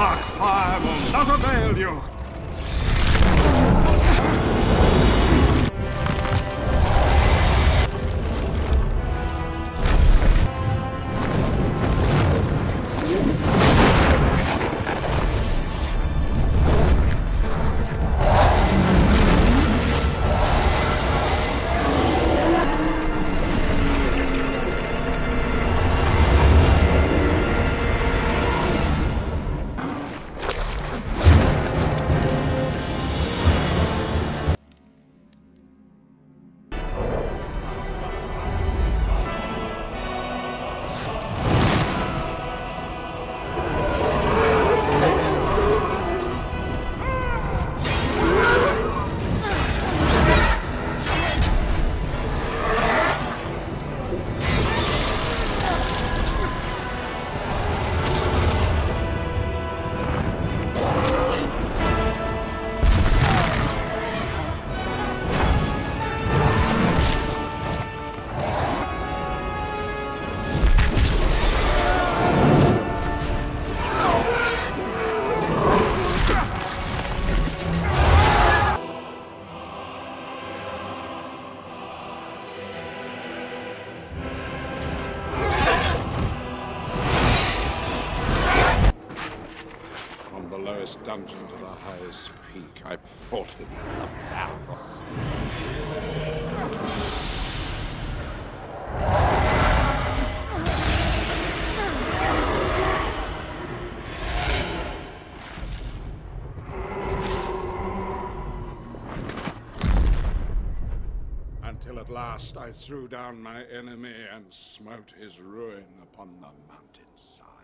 dark fire will not avail you. This dungeon to the highest peak. I fought him in the battle. Until at last I threw down my enemy and smote his ruin upon the mountainside.